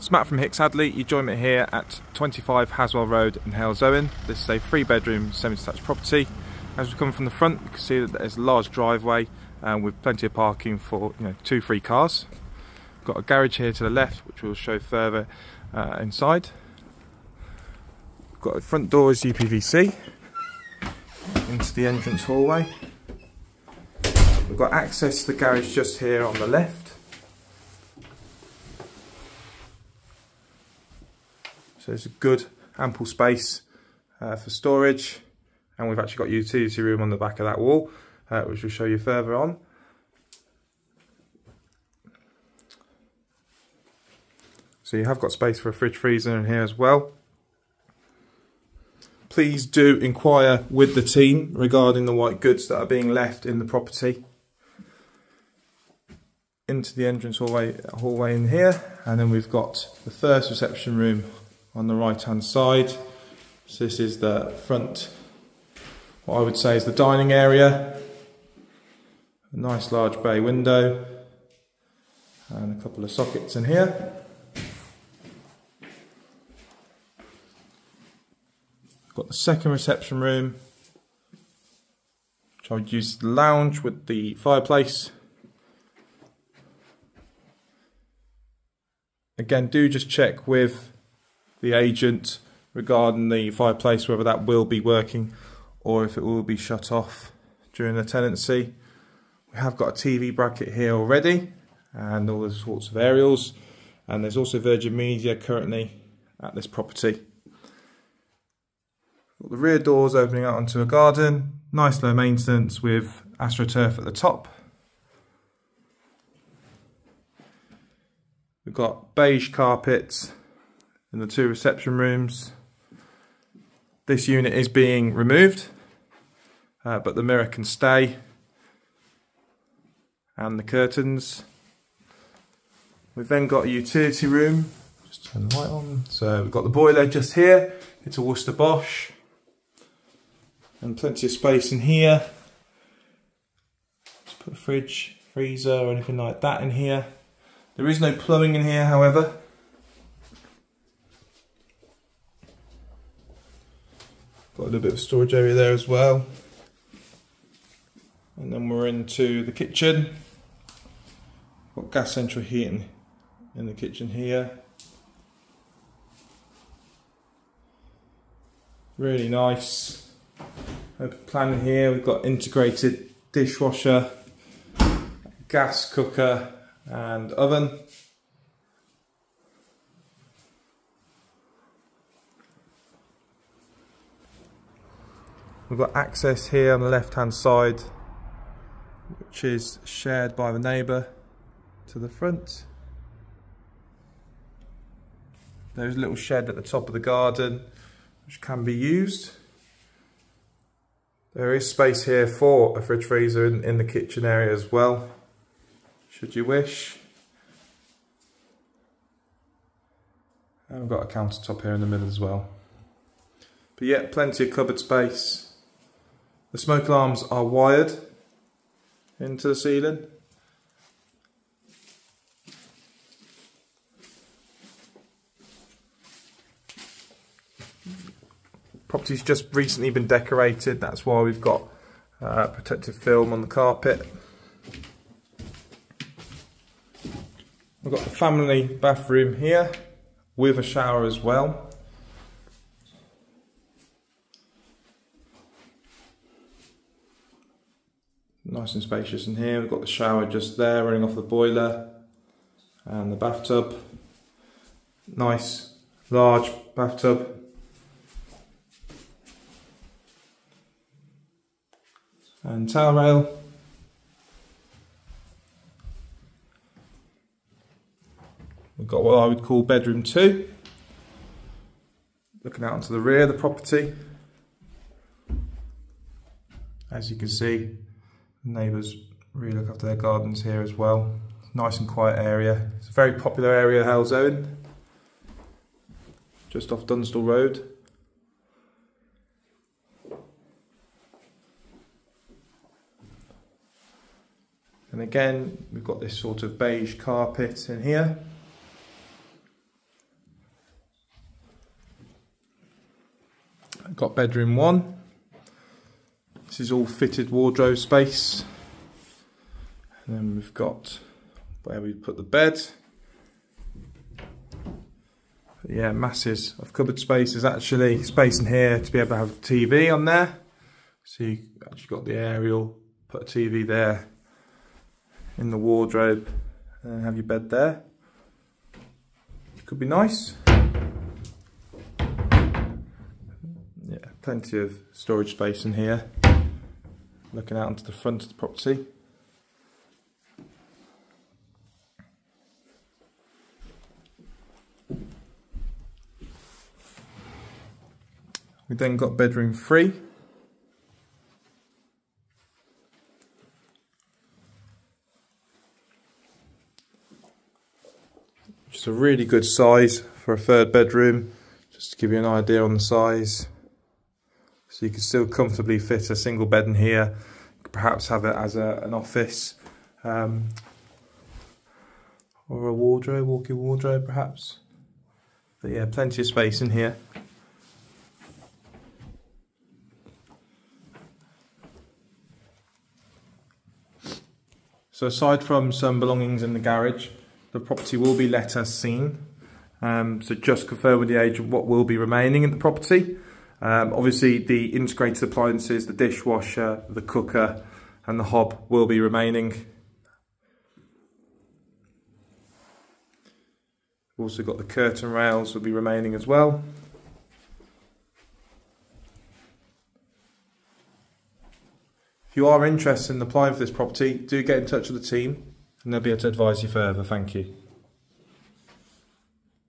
It's Matt from Hicks Hadley. You join me here at 25 Haswell Road in Halesowen. This is a three bedroom semi detached property. As we come from the front, you can see that there's a large driveway uh, with plenty of parking for you know two free cars. We've got a garage here to the left, which we'll show further uh, inside. We've got a front door is UPVC into the entrance hallway. We've got access to the garage just here on the left. So there's a good ample space uh, for storage and we've actually got utility room on the back of that wall uh, which we'll show you further on. So you have got space for a fridge freezer in here as well. Please do inquire with the team regarding the white goods that are being left in the property. Into the entrance hallway, hallway in here and then we've got the first reception room on the right hand side. So this is the front, what I would say is the dining area. A nice large bay window and a couple of sockets in here. Got the second reception room, which I would use the lounge with the fireplace. Again, do just check with the agent regarding the fireplace, whether that will be working or if it will be shut off during the tenancy. We have got a TV bracket here already and all the sorts of aerials and there's also Virgin Media currently at this property. Got the rear doors opening out onto a garden, nice low maintenance with AstroTurf at the top. We've got beige carpets in the two reception rooms. This unit is being removed, uh, but the mirror can stay. And the curtains. We've then got a utility room. Just turn the light on. So we've got the boiler just here. It's a Worcester Bosch. And plenty of space in here. Just put a fridge, freezer or anything like that in here. There is no plumbing in here, however. Got a little bit of storage area there as well. And then we're into the kitchen. Got gas central heating in the kitchen here. Really nice. Open plan here. We've got integrated dishwasher, gas cooker and oven. We've got access here on the left hand side which is shared by the neighbour to the front. There's a little shed at the top of the garden which can be used. There is space here for a fridge freezer in, in the kitchen area as well, should you wish. And we've got a countertop here in the middle as well. But yeah, plenty of cupboard space. The smoke alarms are wired into the ceiling. Property's just recently been decorated, that's why we've got uh, protective film on the carpet. We've got the family bathroom here with a shower as well. Nice and spacious in here. We've got the shower just there running off the boiler and the bathtub. Nice large bathtub. And towel rail. We've got what I would call bedroom two. Looking out onto the rear of the property. As you can see, neighbours really look after their gardens here as well. Nice and quiet area. It's a very popular area, Halesowen. Just off Dunstall Road. And again, we've got this sort of beige carpet in here. Got bedroom one. Is all fitted wardrobe space. And then we've got where we put the bed. Yeah, masses of cupboard space. There's actually space in here to be able to have a TV on there. So you actually got the aerial, put a TV there in the wardrobe and have your bed there. Could be nice. Yeah, plenty of storage space in here. Looking out onto the front of the property. We then got bedroom three. Just a really good size for a third bedroom, just to give you an idea on the size. So you can still comfortably fit a single bed in here, perhaps have it as a, an office um, or a wardrobe, walk-in wardrobe perhaps. But yeah, plenty of space in here. So aside from some belongings in the garage, the property will be let as seen. Um, so just confirm with the agent what will be remaining in the property. Um, obviously the integrated appliances, the dishwasher, the cooker and the hob will be remaining. We've also got the curtain rails will be remaining as well. If you are interested in applying for this property, do get in touch with the team and they'll be able to advise you further. Thank you.